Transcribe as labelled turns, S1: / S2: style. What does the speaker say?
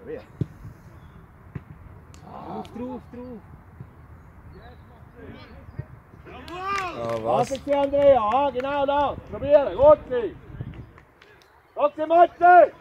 S1: Probier.
S2: Drauf, drauf, drauf.
S3: Ja,
S1: Was
S3: was?
S1: Andrea? Ja, genau da. Probieren. Gut. Trotzdem, Matze!